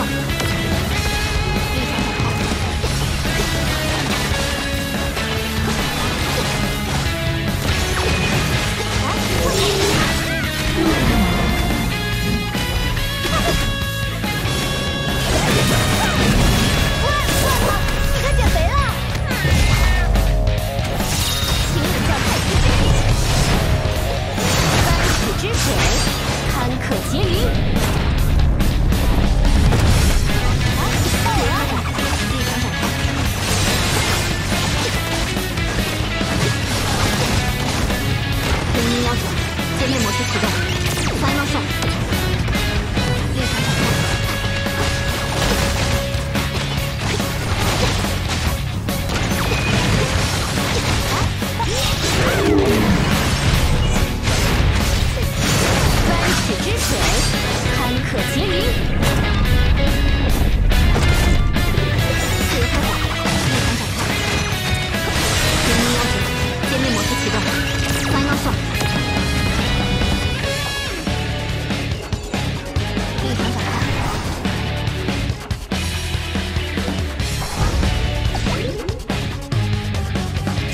好，にも敵だ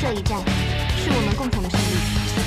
这一战是我们共同的胜利。